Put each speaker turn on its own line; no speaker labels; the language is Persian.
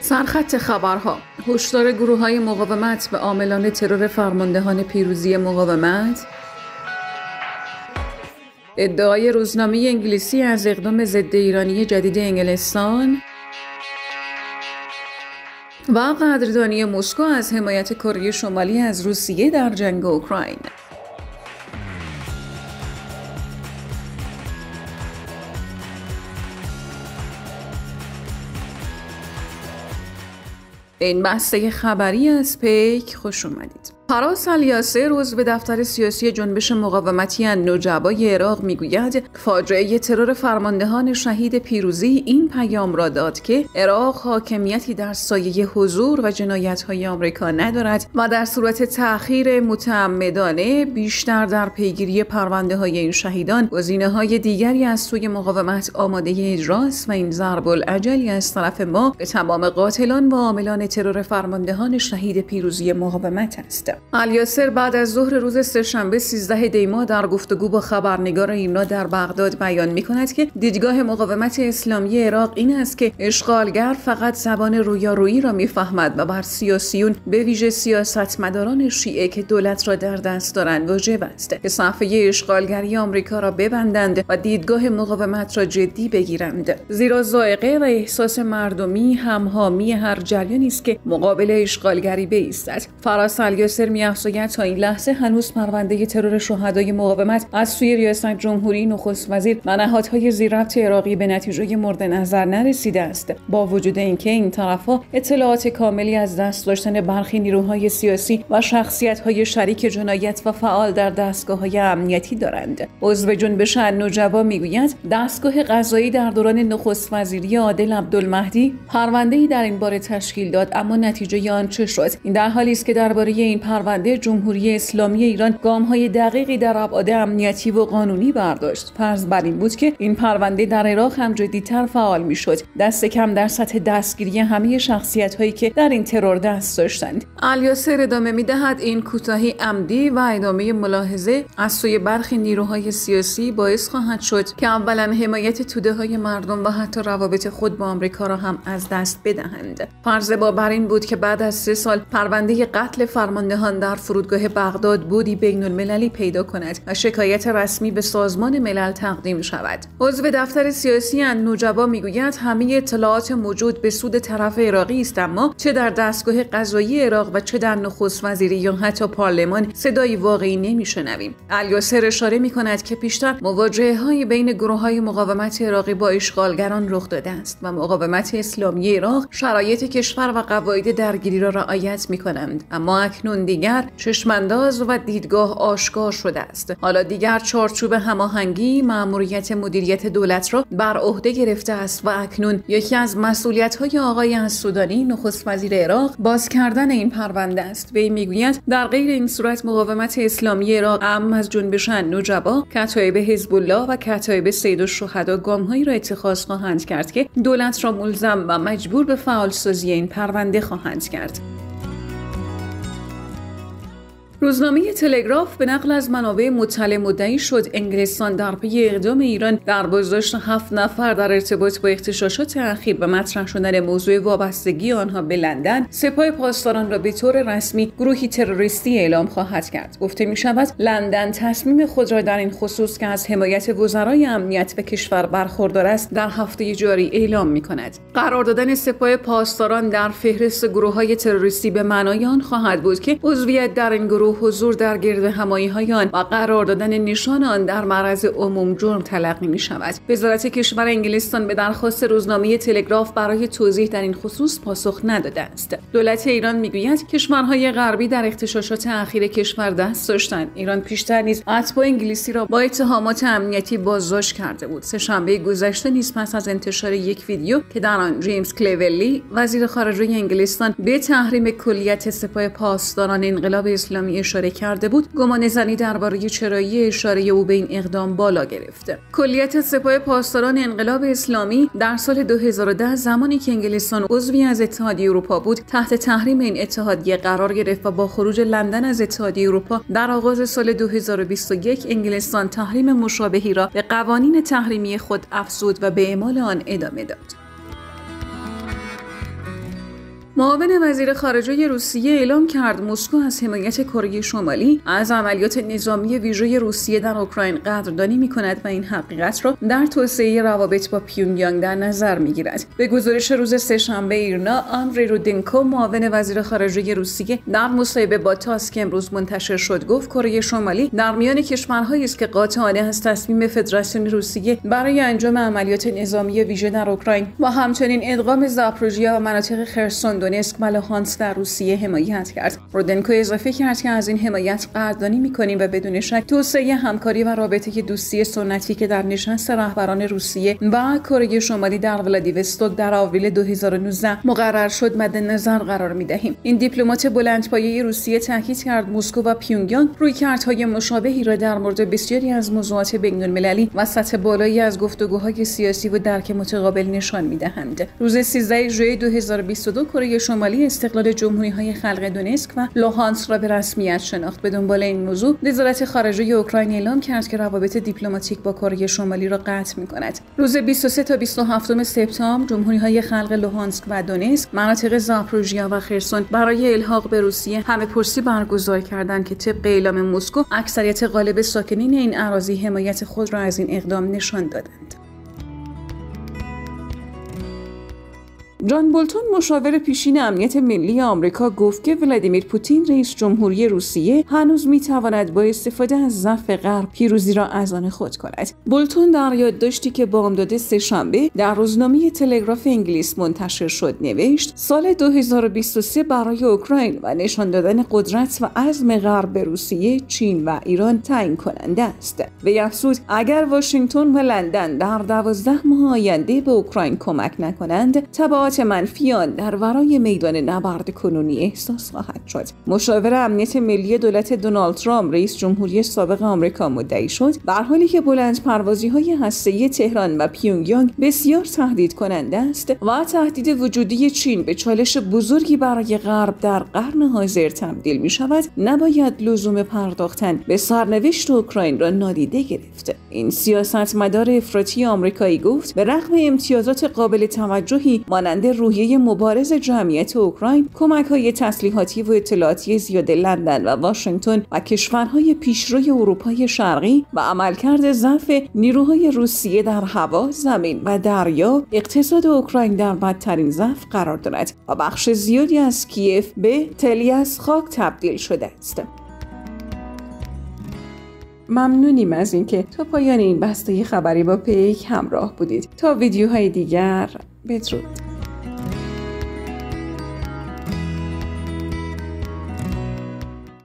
سرخط خبرها. هشدار گروه های مقاومت به عاملان ترور فرماندهان پیروزی مقاومت. ادعای روزنامه انگلیسی از اقدام ضد ایرانی جدید انگلستان. و قدردانی مسکو از حمایت کره شمالی از روسیه در جنگ اوکراین. این بسته خبری از پیک خوش اومدید. فراس الیاسر عضو دفتر سیاسی جنبش مقاومتی نوجبای عراق می‌گوید فاجعه ترور فرماندهان شهید پیروزی این پیام را داد که عراق حاکمیتی در سایه حضور و جنایت های آمریکا ندارد و در صورت تأخیر متعمدانه بیشتر در پیگیری پرونده های این شهیدان گزینه های دیگری از سوی مقاومت آماده اجراست و این ضرب العجلی از طرف ما به تمام قاتلان و عاملان ترور فرماندهان شهید پیروزی مقاومت است. الیاسر بعد از ظهر روز سهشنبه 13 دیما در گفتگو با خبرنگار اینا در بغداد بیان می کند که دیدگاه مقاومت اسلامی عراق این است که اشغالگر فقط زبان رویارویی را می‌فهمد و بر سیاسیون به ویژه سیاستمداران شیعه که دولت را در دست دارند واجب است. که صفحه اشغالگری آمریکا را ببندند و دیدگاه مقاومت را جدی بگیرند. زیرا ذائقه و احساس مردمی همهامی هر جریانی است که مقابل اشغالگری بایستد فراس الیاسر میافزاید تا این لحظه هنوز پرونده ترور شهدای مقاومت از سوی ریاست جمهوری نخست وزیر و نهادهای زیرربط عراقی به نتیجه مورد نظر نرسیده است. با وجود اینکه این طرفها اطلاعات کاملی از دست داشتن برخی نیروهای سیاسی و شخصیت‌های شریک جنایت و فعال در دستگاه‌های امنیتی دارند. عضو جنبش نوجبا می‌گوید دستگاه قضایی در دوران نخست وزیری عادل عبدالمهدی پرونده‌ای در این باره تشکیل داد اما نتیجه آن چه شد؟ این در حالی است که درباره این پرونده جمهوری اسلامی ایران گام های دقیقی در ابعاد امنیتی و قانونی برداشت. فرض بر این بود که این پرونده در عراق هم جدیتر فعال می‌شد. دست کم در سطح دستگیری همه شخصیت هایی که در این ترور دست داشتند. الیاسر ادامه می‌دهد این کوتاهی عمدی و ادامه ملاحظه از سوی برخی نیروهای سیاسی باعث خواهد شد که اولا حمایت توده های مردم و حتی روابط خود با آمریکا را هم از دست بدهند. فرض با بر این بود که بعد از سه سال پرونده قتل فرماندهان در فرودگاه بغداد بودی بین المللی پیدا کند و شکایت رسمی به سازمان ملل تقدیم شود. عضو دفتر سیاسی نوجبا می‌گوید همه اطلاعات موجود به سود طرف عراقی است اما چه در دستگاه قضایی عراق و چه در نخست وزیری یا حتی پارلمان صدایی واقعی نمیشنویم. الیاسر اشاره می کند که پیشتر مواجهه های بین گروه های مقاومت عراقی با اشغالگران رخ داده است و مقاومت اسلامی عراق شرایط کشور و قواعد درگیری را رعایت می کنند اما اکنون دیگر چشمانداز و دیدگاه آشکار شده است. حالا دیگر چارچوب هماهنگی مأموریت مدیریت دولت را بر عهده گرفته است و اکنون یکی از مسئولیت های آقای السودانی نخست وزیر عراق باز کردن این پرونده است. وی می‌گوید در غیر این صورت مقاومت اسلامی عراق ام از جنبش نوجبا کتایب حزب الله و کتایب سید الشهدا گامهایی را اتخاذ خواهند کرد که دولت را ملزم و مجبور به فعالسازی این پرونده خواهند کرد. روزنامه تلگراف به نقل از منابع مطلع مدعی شد. انگلستان در پی اقدام ایران در بازداشت هفت نفر در ارتباط با اختشاشات اخیر و مطرح شدن موضوع وابستگی آنها به لندن سپاه پاسداران را به طور رسمی گروهی تروریستی اعلام خواهد کرد. گفته می شود لندن تصمیم خود را در این خصوص که از حمایت وزرای امنیت و کشور برخوردار است در هفته جاری اعلام می کند قرار دادن سپاه پاسداران در فهرست گروه های تروریستی به معنای آن خواهد بود که عضویت در این گروه حضور در گرد همایی های آن و قرار دادن نشان آن در معرض عموم جرم تلقی می شود وزارت کشور انگلستان به درخواست روزنامه تلگراف برای توضیح در این خصوص پاسخ نداده است. دولت ایران می‌گوید کشورهای غربی در اختشاشات اخیر کشور دست داشتند. ایران پیشتر نیز اتباع انگلیسی را با اتهامات امنیتی بازداشت کرده بود. سهشنبه گذشته نیز پس از انتشار یک ویدیو که در آن جیمز کلیولی وزیر خارجه انگلستان به تحریم کلیت سپاه پاسداران انقلاب اسلامی اشاره کرده بود گمان زنی درباره چرایی اشاره او به این اقدام بالا گرفته. کلیت سپاه پاسداران انقلاب اسلامی در سال 2010 زمانی که انگلستان عضوی از اتحادیه اروپا بود تحت تحریم این اتحادیه قرار گرفت و با خروج لندن از اتحادیه اروپا در آغاز سال 2021 انگلستان تحریم مشابهی را به قوانین تحریمی خود افزود و به اعمال آن ادامه داد. معاون وزیر خارجه روسیه اعلام کرد مسکو از حمایت کره شمالی از عملیات نظامی ویژه روسیه در اوکراین قدردانی می کند و این حقیقت را در توسعه روابط با پیونگیانگ در نظر می گیرد. به گزارش روز سهشنبه ایرنا آندری رودنکو معاون وزیر خارجه روسیه در مصاحبه با تاس که امروز منتشر شد گفت کره شمالی در میان کشورهایی است که قاطعانه از تصمیم فدراسیون روسیه برای انجام عملیات نظامی ویژه در اوکراین و همچنین ادغام زاپروژیا و مناطق خرسون دونسک و در روسیه حمایت کرد. رودنکو اضافه کرد که از این حمایت قدردانی می‌کنیم و بدون شک توسعه همکاری و رابطه دوستی سنتی که در نشست رهبران روسیه و کره شمالی در ولادیوستوک در آوریل 2019 مقرر شد مد نظر قرار می دهیم این دیپلمات بلندپایه روسیه تاکید کرد مسکو و پیونگیانگ رویکردهای مشابهی را در مورد بسیاری از موضوعات بین‌المللی و سطح بالایی از گفتگوهای سیاسی و درک متقابل نشان می‌دهند. روز 13 ژوئیه 2022 کره شمالی استقلال جمهوری های خلق دونسک و لوهانسک را به رسمیت شناخت. به دنبال این موضوع وزارت خارجه اوکراین اعلام کرد که روابط دیپلماتیک با کره شمالی را قطع می کند روز 23 تا 27 سپتامبر جمهوری های خلق لوهانسک و دونسک مناطق زاپروژیا و خرسون برای الحاق به روسیه همه پرسی برگزار کردند که طبق اعلام مسکو اکثریت غالب ساکنین این اراضی حمایت خود را از این اقدام نشان دادند. جان بولتون مشاور پیشین امنیت ملی آمریکا گفت که ولادیمیر پوتین رئیس جمهوری روسیه هنوز می‌تواند با استفاده از ضعف غرب پیروزی را از آن خود کند. بولتون در یادداشتی که بامداد سهشنبه در روزنامه تلگراف انگلیس منتشر شد نوشت سال 2023 برای اوکراین و نشان دادن قدرت و عزم غرب به روسیه چین و ایران تعیین کننده است. وی افزود اگر واشنگتن و لندن در دوازده ماه آینده به اوکراین کمک نکنند تبعات منفیان در ورای میدان نبرد کنونی احساس خواهد شد. مشاور امنیت ملی دولت دونالد ترامپ رئیس جمهوری سابق آمریکا مدعی شد. در حالی که بلند پروازی های هسته‌ای تهران و پیونگیانگ بسیار تهدید کننده است و تهدید وجودی چین به چالش بزرگی برای غرب در قرن حاضر تبدیل می شود نباید لزوم پرداختن به سرنوشت اوکراین را نادیده گرفت. این سیاستمدار افراطی آمریکایی گفت به رغم امتیازات قابل توجهی مانند مانند روحیه مبارز جمعیت اوکراین کمک های تسلیحاتی و اطلاعاتی زیاد لندن و واشنگتن و کشورهای پیشروی اروپای شرقی و عملکرد ضعف نیروهای روسیه در هوا زمین و دریا اقتصاد اوکراین در بدترین ضعف قرار دارد و بخش زیادی از کیف به تلی از خاک تبدیل شده است. ممنونیم از اینکه تا پایان این بسته خبری با پیک همراه بودید. تا ویدیوهای دیگر بدرود.